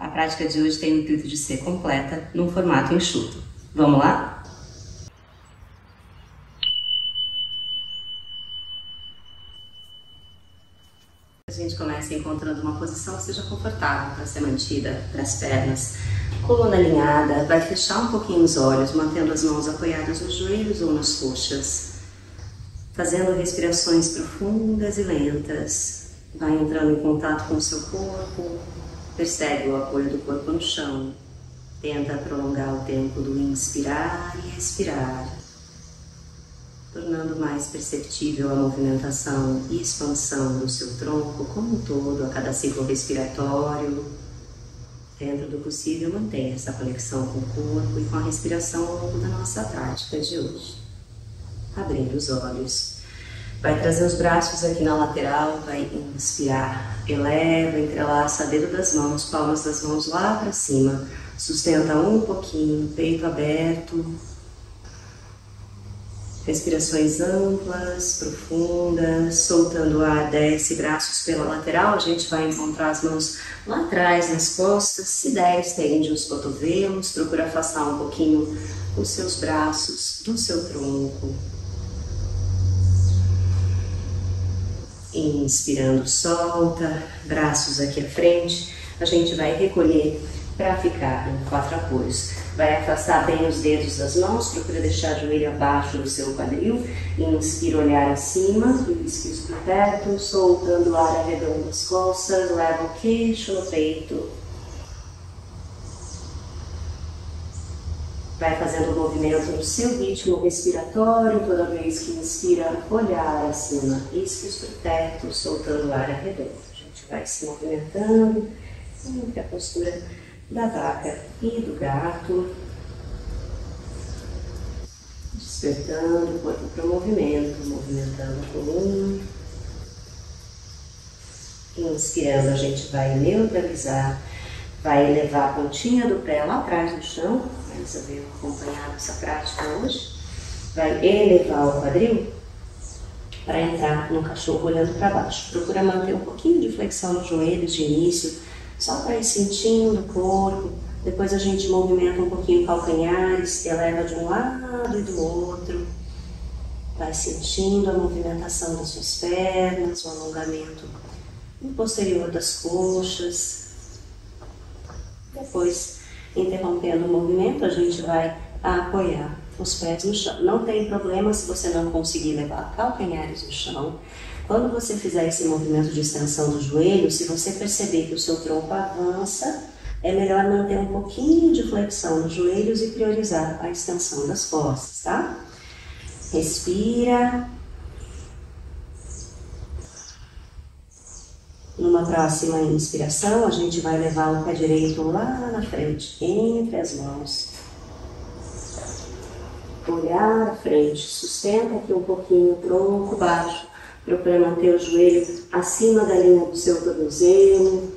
A prática de hoje tem o intuito de ser completa num formato enxuto. Vamos lá? A gente começa encontrando uma posição que seja confortável para ser mantida para as pernas. Coluna alinhada, vai fechar um pouquinho os olhos, mantendo as mãos apoiadas nos joelhos ou nas coxas. Fazendo respirações profundas e lentas. Vai entrando em contato com o seu corpo, Percebe o apoio do corpo no chão. Tenta prolongar o tempo do inspirar e expirar, tornando mais perceptível a movimentação e expansão do seu tronco como um todo a cada ciclo respiratório. Dentro do possível, mantenha essa conexão com o corpo e com a respiração ao longo da nossa prática de hoje. Abrindo os olhos. Vai trazer os braços aqui na lateral, vai inspirar, eleva, entrelaça dedo das mãos, palmas das mãos lá para cima, sustenta um pouquinho, peito aberto, respirações amplas, profundas, soltando o ar, desce braços pela lateral, a gente vai encontrar as mãos lá atrás nas costas, se der, estende os cotovelos, procura afastar um pouquinho os seus braços do seu tronco. Inspirando, solta, braços aqui à frente. A gente vai recolher para ficar em quatro apoios. Vai afastar bem os dedos das mãos, procura deixar o joelho abaixo do seu quadril. Inspira, olhar acima, isquios por perto, soltando o ar arredondando as costas, leva o queixo no peito. Vai fazendo o movimento no seu ritmo respiratório, toda vez que inspira, olhar acima, isquios para o teto, soltando o ar arredondo. A gente vai se movimentando, sempre a postura da vaca e do gato. Despertando o corpo para o movimento, movimentando a coluna. Inspirando, a gente vai neutralizar, vai levar a pontinha do pé lá atrás do chão, Elisa veio acompanhar essa prática hoje, vai elevar o quadril para entrar no cachorro olhando para baixo. Procura manter um pouquinho de flexão nos joelhos de início, só para ir sentindo o corpo. Depois a gente movimenta um pouquinho o calcanhar, eleva de um lado e do outro. Vai sentindo a movimentação das suas pernas, o alongamento no posterior das coxas. Depois interrompendo o movimento, a gente vai apoiar os pés no chão. Não tem problema se você não conseguir levar calcanhares no chão. Quando você fizer esse movimento de extensão do joelho, se você perceber que o seu tronco avança, é melhor manter um pouquinho de flexão nos joelhos e priorizar a extensão das costas, tá? Respira. Numa próxima inspiração, a gente vai levar o pé direito lá na frente, entre as mãos. Olhar à frente, sustenta aqui um pouquinho o tronco baixo. Procura manter o joelho acima da linha do seu tornozelo.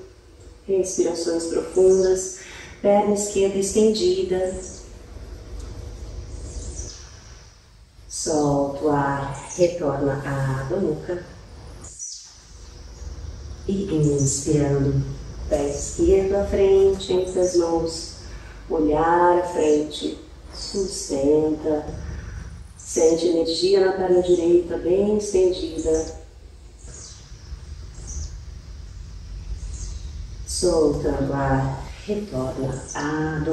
Respirações profundas. Perna esquerda estendida. Solta o ar, retorna água nuca e inspirando, pé esquerdo à frente, entre as mãos, olhar à frente, sustenta, sente energia na perna direita bem estendida. Soltando ar, retorna a.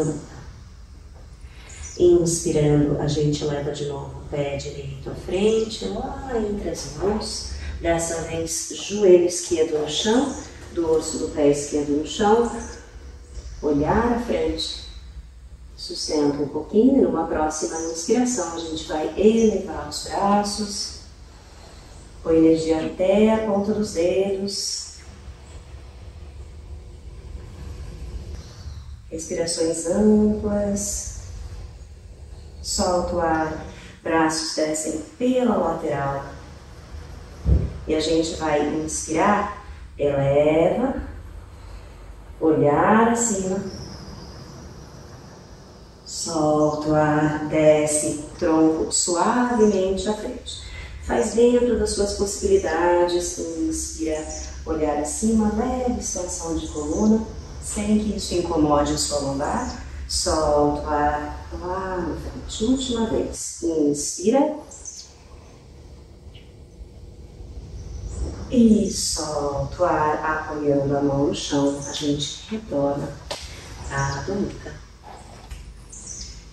Inspirando, a gente leva de novo o pé direito à frente, lá entre as mãos. Dessa vez, joelho esquerdo no chão, dorso do pé esquerdo no chão, olhar à frente. Sustenta um pouquinho, numa próxima inspiração a gente vai elevar os braços, põe energia até a ponta dos dedos. Respirações amplas. Solta o ar, braços descem pela lateral e a gente vai inspirar, eleva, olhar acima, solta o ar, desce, tronco suavemente à frente. Faz dentro das suas possibilidades, inspira, olhar acima, leve extensão de coluna, sem que isso incomode a sua lombar. Solta o ar lá na frente. Última vez. Inspira. E solta o ar, apoiando a mão no chão. A gente retorna à túnica.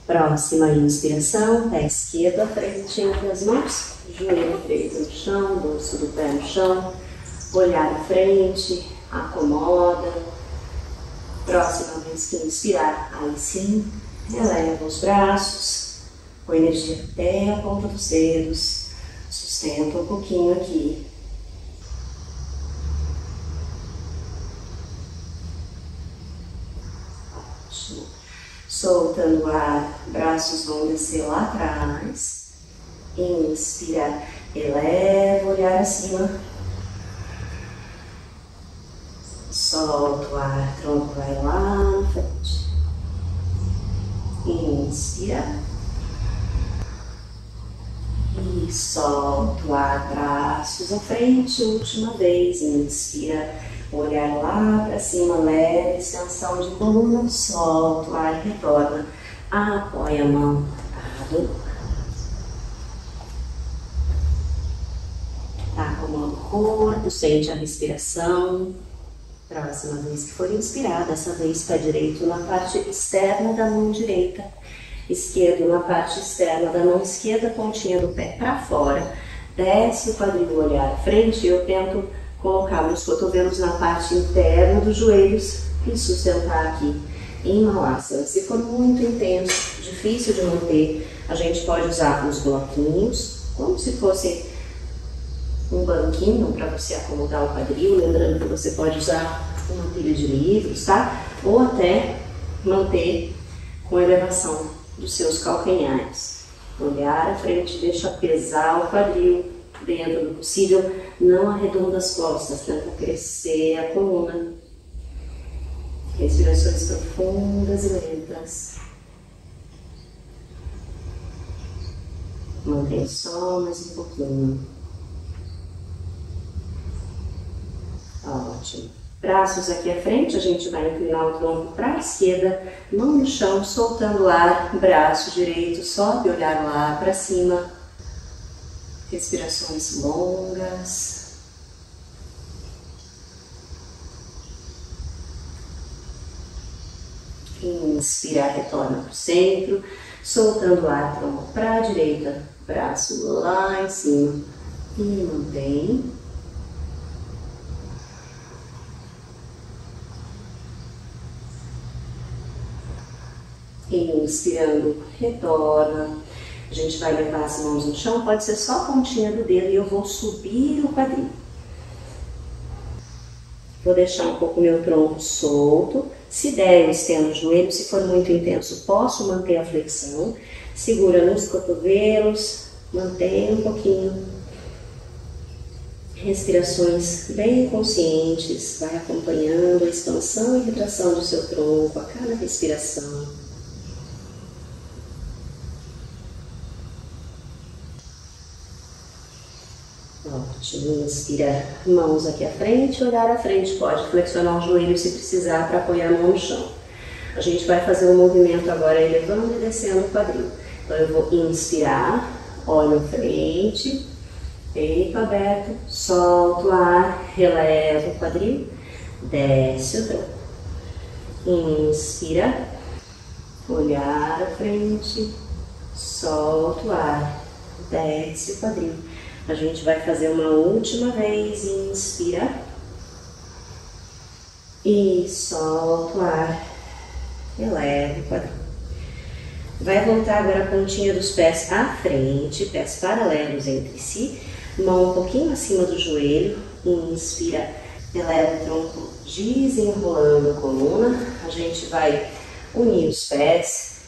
Próxima inspiração, pé esquerdo à frente entre as mãos, joelho direito no chão, dorso do pé no chão, olhar à frente, acomoda. Próxima vez que inspirar, aí sim, eleva os braços, com energia até a ponta dos dedos, sustenta um pouquinho aqui. Soltando o ar, braços vão descer lá atrás. Inspira, eleva o olhar acima. Solta o ar, tronco vai lá na frente. Inspira. E solta o ar, braços à frente, última vez. Inspira olhar lá para cima, leve extensão de coluna, solta o ar e retorna. Apoia a mão lado. Acomoda o corpo, sente a respiração. Próxima vez que for inspirar, dessa vez pé direito na parte externa da mão direita, esquerdo na parte externa da mão esquerda, pontinha do pé para fora. Desce o quadril, olhar à frente. Eu tento colocar os cotovelos na parte interna dos joelhos e sustentar aqui em Malasana. Se for muito intenso, difícil de manter, a gente pode usar os bloquinhos, como se fosse um banquinho para você acomodar o quadril, lembrando que você pode usar uma pilha de livros, tá? Ou até manter com elevação dos seus calcanhares. Olhar à frente, deixa pesar o quadril, dentro do possível, não arredonda as costas, tenta crescer a coluna. Respirações profundas e lentas. Mantém só mais um pouquinho. Ótimo. Braços aqui à frente, a gente vai inclinar o tronco para a esquerda, mão no chão, soltando o ar, braço direito, sobe, olhar lá para cima. Respirações longas. Inspirar, retorna para o centro, soltando o ar, para a direita, braço lá em cima e mantém. Inspirando, retorna. A gente vai levar as mãos no chão, pode ser só a pontinha do dedo e eu vou subir o quadril. Vou deixar um pouco meu tronco solto. Se der, eu estendo o joelho. Se for muito intenso, posso manter a flexão. Segura nos cotovelos, mantém um pouquinho. Respirações bem conscientes, vai acompanhando a expansão e retração do seu tronco a cada respiração. Ótimo. Inspira mãos aqui à frente, olhar à frente. Pode flexionar o joelho se precisar para apoiar a mão no chão. A gente vai fazer um movimento agora elevando e descendo o quadril. Então eu vou inspirar, olho à frente, peito aberto, solto o ar, releva o quadril, desce o tronco. Inspira, olhar à frente, solto o ar, desce o quadril. A gente vai fazer uma última vez. Inspira. E solta o ar. Eleva o quadril. Vai voltar agora a pontinha dos pés à frente, pés paralelos entre si, mão um pouquinho acima do joelho. Inspira, eleva o tronco desenrolando a coluna. A gente vai unir os pés,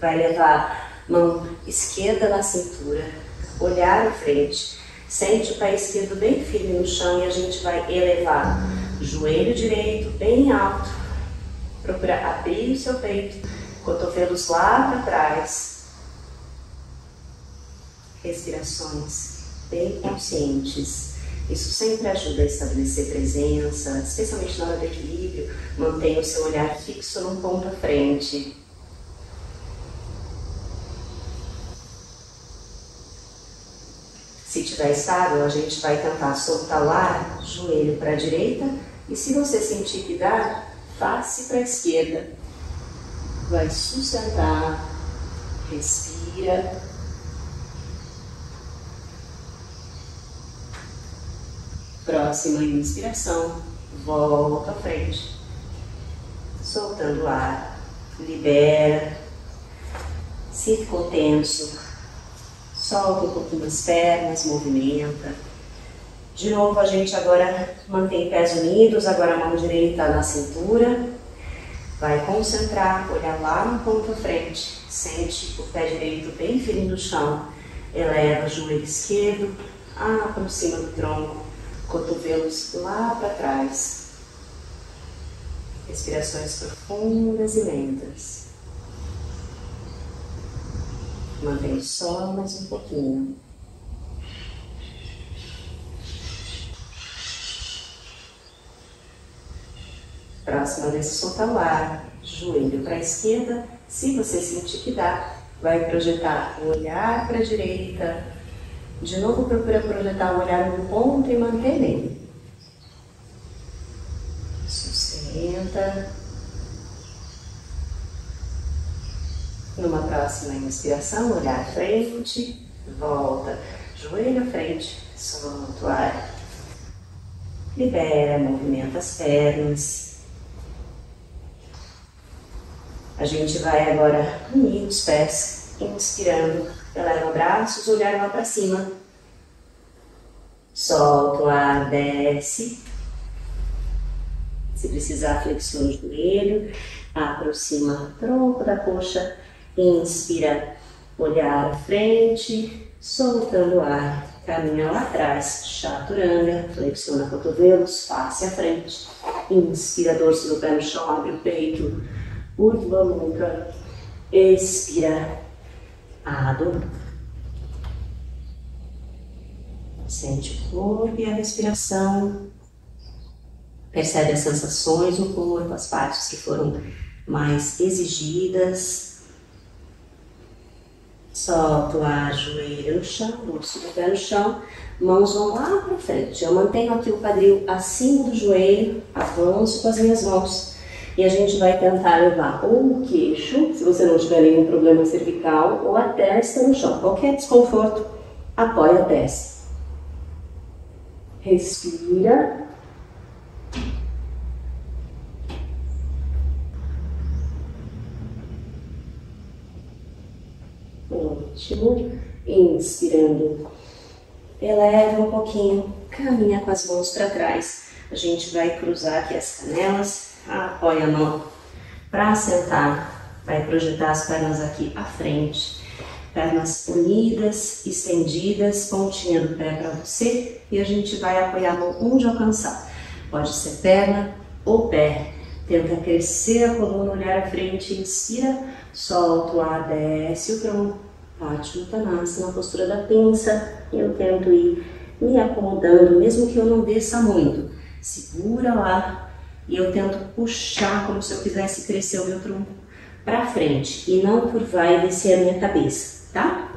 vai levar mão esquerda na cintura, olhar em frente, Sente o pé esquerdo bem firme no chão e a gente vai elevar joelho direito bem alto. Procura abrir o seu peito, cotovelos lá para trás. Respirações bem conscientes. Isso sempre ajuda a estabelecer presença, especialmente na hora do equilíbrio. Mantenha o seu olhar fixo num ponto à frente. Se tiver estável, a gente vai tentar soltar o ar, joelho para a direita, e se você sentir que dá, face para a esquerda. Vai sustentar, respira. Próxima inspiração, volta à frente, soltando o ar, libera. Se ficou tenso, solta um pouquinho as pernas, movimenta. De novo, a gente agora mantém pés unidos, agora a mão direita na cintura. Vai concentrar, olhar lá no ponto à frente. Sente o pé direito bem firme no chão. Eleva o joelho esquerdo, aproxima do tronco, cotovelos lá para trás. Respirações profundas e lentas. Mantém só mais um pouquinho. Próxima vez soltar o ar, joelho para a esquerda. Se você sentir que dá, vai projetar o olhar para a direita. De novo, procura projetar o olhar no ponto e manter nele. Sustenta. Numa próxima inspiração, olhar à frente, volta, joelho à frente, solta o ar. Libera, movimenta as pernas. A gente vai agora unir os pés, inspirando, eleva braços, olhar lá para cima. Solta o ar, desce. Se precisar, flexiona o joelho, aproxima o tronco da coxa Inspira, olhar à frente, soltando o ar. Caminha lá atrás, chaturanga, flexiona cotovelos, face à frente. Inspira, dorso do pé no chão, abre o peito, Urdhva Mukha. Expira, Adho. Sente o corpo e a respiração. Percebe as sensações no corpo, as partes que foram mais exigidas. Solta o ar, joelho no chão, dorso do pé no chão, mãos vão lá para frente. Eu mantenho aqui o quadril acima do joelho, avanço com as minhas mãos. E a gente vai tentar levar ou o queixo, se você não tiver nenhum problema cervical, ou a testa no chão. Qualquer desconforto, apoia a testa. Respira. Ótimo. Inspirando. Eleva um pouquinho, caminha com as mãos para trás. A gente vai cruzar aqui as canelas, apoia a mão para sentar. Vai projetar as pernas aqui à frente. Pernas unidas, estendidas, pontinha do pé para você. E a gente vai apoiar a mão onde alcançar. Pode ser perna ou pé. Tenta crescer a coluna, olhar à frente, inspira, solta o ar, desce o tronco Patyuttanasana, na postura da pinça, eu tento ir me acomodando, mesmo que eu não desça muito. Segura lá e eu tento puxar como se eu quisesse crescer o meu tronco para frente e não curvar e descer a minha cabeça, tá?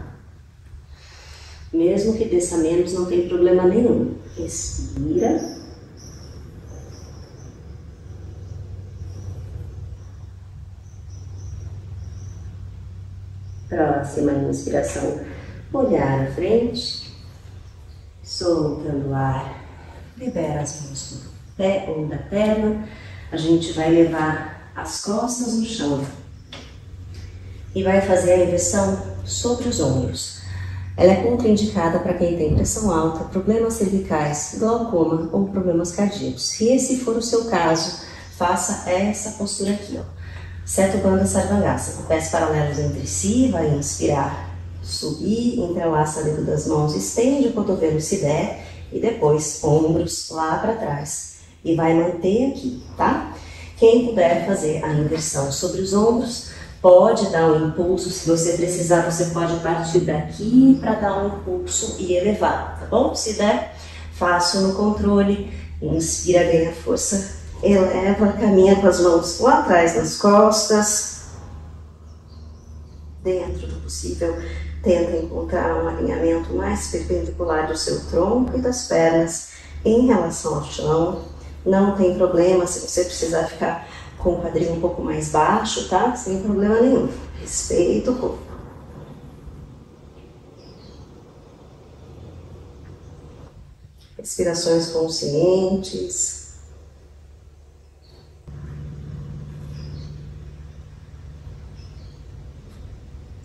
Mesmo que desça menos, não tem problema nenhum. Respira. Próxima inspiração, olhar à frente, soltando o ar, libera as mãos do pé ou da perna. A gente vai levar as costas no chão e vai fazer a inversão sobre os ombros. Ela é contraindicada para quem tem pressão alta, problemas cervicais, glaucoma ou problemas cardíacos. Se esse for o seu caso, faça essa postura aqui, ó. Seto Bandha Sarvangasana. Pés paralelos entre si, vai inspirar, subir, entrelaça dedo das mãos, estende o cotovelo se der e depois ombros lá para trás. E vai manter aqui, tá? Quem puder fazer a inversão sobre os ombros, pode dar um impulso. Se você precisar, você pode partir daqui para dar um impulso e elevar, tá bom? Se der, Fácil no controle. Inspira, ganha força. Eleva, caminha com as mãos lá atrás nas costas. Dentro do possível, tenta encontrar um alinhamento mais perpendicular do seu tronco e das pernas em relação ao chão. Não tem problema se você precisar ficar com o quadril um pouco mais baixo, tá? Sem problema nenhum. Respeita o corpo. Respirações conscientes.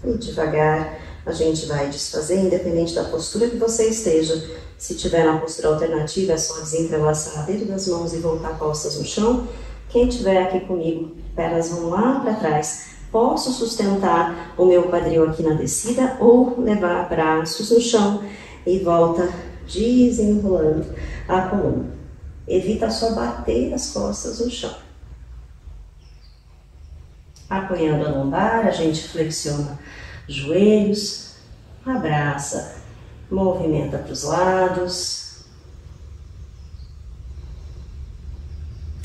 E devagar a gente vai desfazer, independente da postura que você esteja. Se tiver na postura alternativa, é só desentrelaçar a dedo das mãos e voltar costas no chão. Quem estiver aqui comigo, pernas vão lá para trás. Posso sustentar o meu quadril aqui na descida ou levar braços no chão e volta desenrolando a coluna. Evita só bater as costas no chão. Apoiando a lombar, a gente flexiona joelhos, abraça, movimenta para os lados.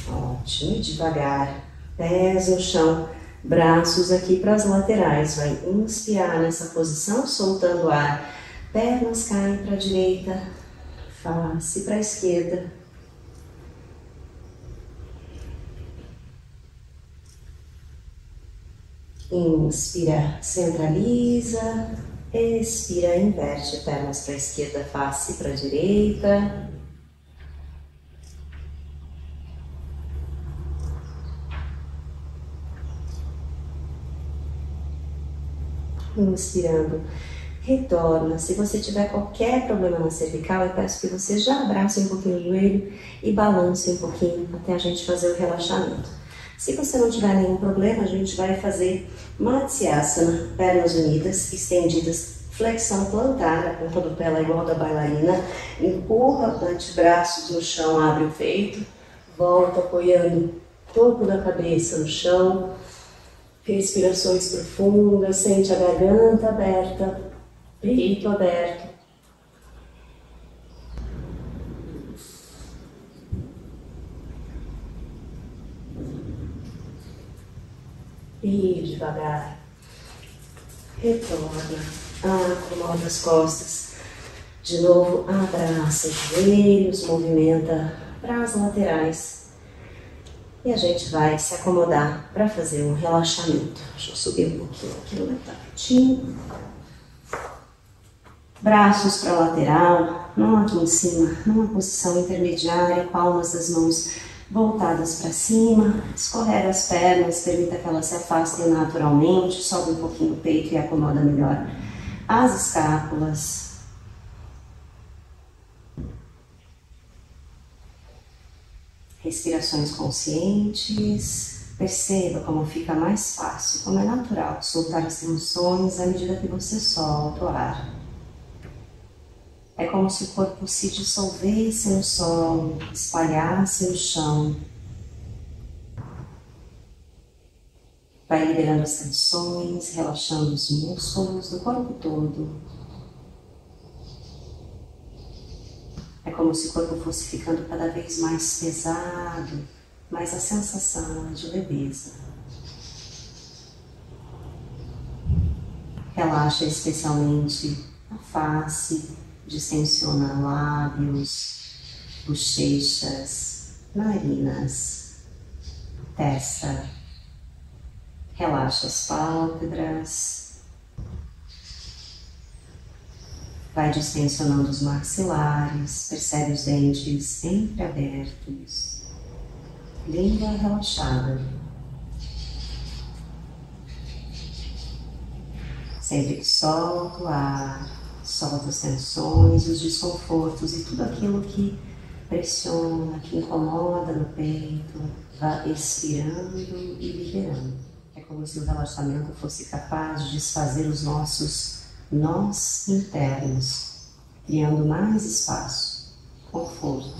Ótimo, devagar, pés no chão, braços aqui para as laterais. Vai inspirar nessa posição, soltando o ar Pernas caem para a direita, face para a esquerda. Inspira, centraliza. Expira, inverte pernas para a esquerda, face para a direita. Inspirando retorna. Se você tiver qualquer problema na cervical, eu peço que você já abrace um pouquinho o joelho e balance um pouquinho até a gente fazer o relaxamento. Se você não tiver nenhum problema, a gente vai fazer Matsyasana, pernas unidas, estendidas, flexão plantar, a ponta do pé é igual da bailarina, empurra antebraços no chão, abre o peito, volta apoiando o topo da cabeça no chão, respirações profundas, sente a garganta aberta, peito aberto. E devagar. Retorna. Acomoda as costas. De novo, abraça os joelhos, movimenta para as laterais. E a gente vai se acomodar para fazer um relaxamento. Deixa eu subir um pouquinho aqui no meu tapetinho braços para lateral, não aqui em cima, numa posição intermediária, palmas das mãos voltadas para cima, escorrega as pernas, permita que elas se afastem naturalmente, sobe um pouquinho o peito e acomoda melhor as escápulas. Respirações conscientes. Perceba como fica mais fácil, como é natural soltar as tensões à medida que você solta o ar. É como se o corpo se dissolvesse no solo, espalhasse no chão. Vai liberando as tensões, relaxando os músculos do corpo todo. É como se o corpo fosse ficando cada vez mais pesado, mas a sensação de leveza. Relaxa especialmente a face, distensiona lábios, bochechas, narinas, testa. Relaxa as pálpebras. Vai distensionando os maxilares, percebe os dentes entreabertos. Língua relaxada. Sempre que solta o ar, solta as tensões, os desconfortos e tudo aquilo que pressiona, que incomoda no peito, vá expirando e liberando. É como se o relaxamento fosse capaz de desfazer os nossos nós internos, criando mais espaço, conforto.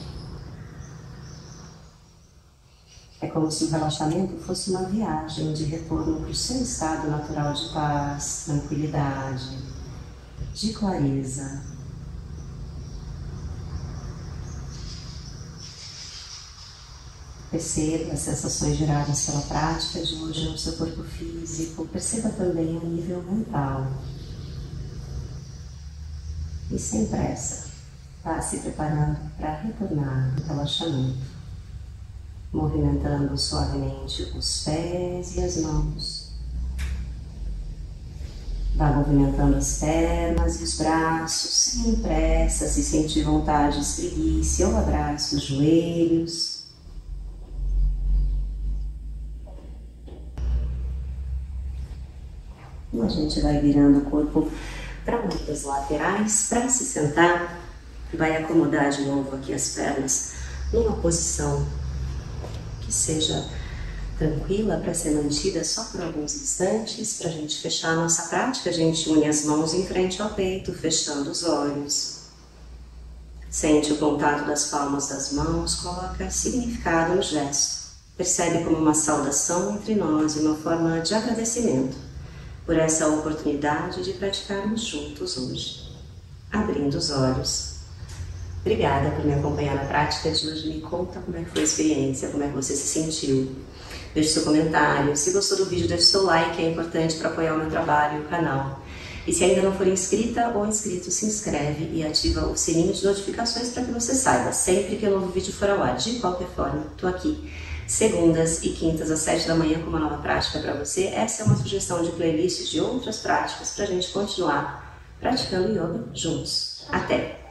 É como se o relaxamento fosse uma viagem de retorno para o seu estado natural de paz, tranquilidade, de clareza. Perceba as sensações geradas pela prática de hoje no seu corpo físico, perceba também o nível mental. E sem pressa, vá se preparando para retornar ao relaxamento, movimentando suavemente os pés e as mãos Vá movimentando as pernas e os braços sem pressa, se sentir vontade, espreguice ou abrace os joelhos. E a gente vai virando o corpo para um das laterais, para se sentar, vai acomodar de novo aqui as pernas numa posição que seja tranquila para ser mantida só por alguns instantes, para a gente fechar a nossa prática, a gente une as mãos em frente ao peito, fechando os olhos. Sente o contato das palmas das mãos, coloca significado no gesto. Percebe como uma saudação entre nós e uma forma de agradecimento por essa oportunidade de praticarmos juntos hoje. Abrindo os olhos. Obrigada por me acompanhar na prática de hoje. Me conta como é que foi a experiência, como é que você se sentiu. Deixe seu comentário. Se gostou do vídeo, deixe seu like, é importante para apoiar o meu trabalho e o canal. E se ainda não for inscrita ou inscrito, se inscreve e ativa o sininho de notificações para que você saiba sempre que um novo vídeo for ao ar. De qualquer forma, estou aqui segundas e quintas às sete da manhã com uma nova prática para você. Essa é uma sugestão de playlist de outras práticas para a gente continuar praticando yoga juntos. Até!